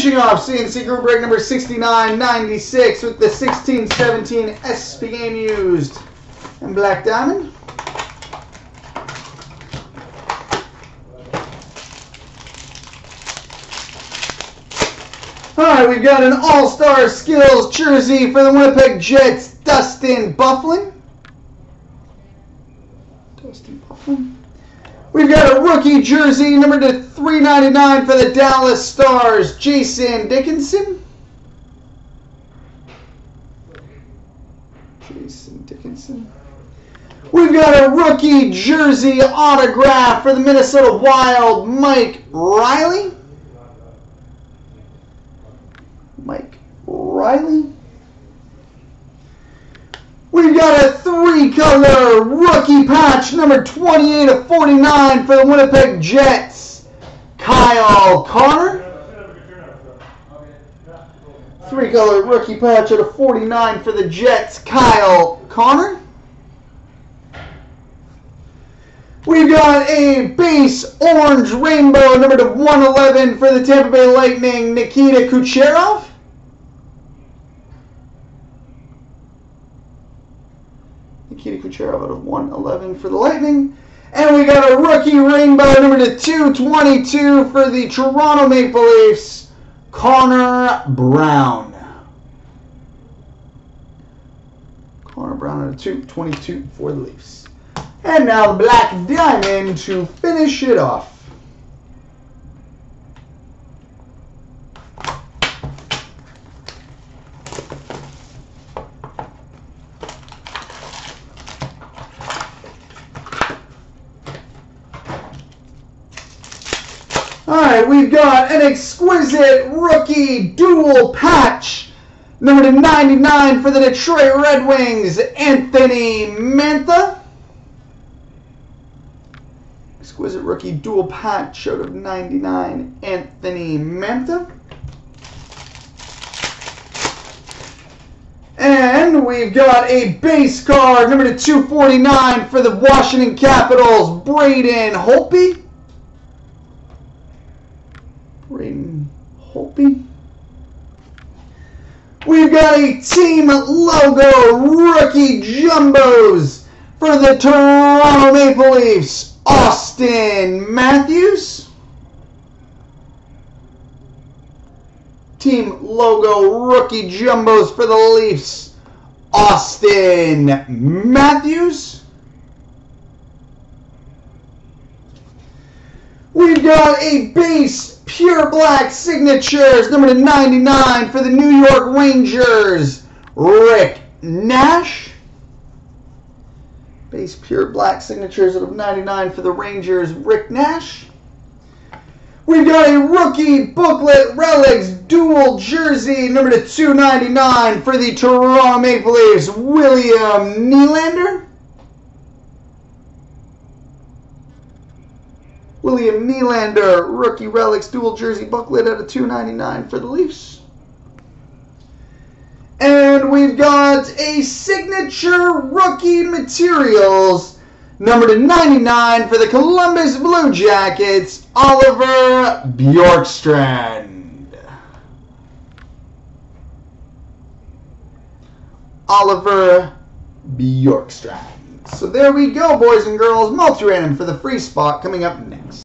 Finishing off CNC group break number 6996 with the 1617 SP game used and Black Diamond. All right, we've got an All-Star Skills jersey for the Winnipeg Jets, Dustin Byfuglien. Dustin Byfuglien. We've got a rookie jersey, number to 399 for the Dallas Stars, Jason Dickinson. Jason Dickinson. We've got a rookie jersey autograph for the Minnesota Wild, Mike Reilly. Mike Reilly. We've got a three-color rookie patch, number 28 of 49 for the Winnipeg Jets, Kyle Connor. Three-color rookie patch out of 49 for the Jets, Kyle Connor. We've got a base orange rainbow, number to 111 for the Tampa Bay Lightning, Nikita Kucherov. Nikita Kucherov out of 111 for the Lightning. And we got a rookie rainbow number to 222 for the Toronto Maple Leafs, Connor Brown. Connor Brown out a 222 for the Leafs. And now the Black Diamond to finish it off. All right, we've got an exquisite rookie dual patch. Number to 99 for the Detroit Red Wings, Anthony Mantha. Exquisite rookie dual patch out of 99, Anthony Mantha. And we've got a base card, number to 249 for the Washington Capitals, Braden Holtby. Braden Holtby. We've got a team logo rookie jumbos for the Toronto Maple Leafs, Auston Matthews. Team logo rookie jumbos for the Leafs, Auston Matthews. We've got a base pure black signatures, number to 99 for the New York Rangers, Rick Nash. Base pure black signatures of 99 for the Rangers, Rick Nash. We've got a rookie booklet relics dual jersey, number to 299 for the Toronto Maple Leafs, William Nylander. William Nylander, rookie relics, dual jersey booklet at a 299 for the Leafs. And we've got a signature rookie materials, number to 99 for the Columbus Blue Jackets, Oliver Bjorkstrand. Oliver Bjorkstrand. So there we go, boys and girls. Multi-random for the free spot coming up next.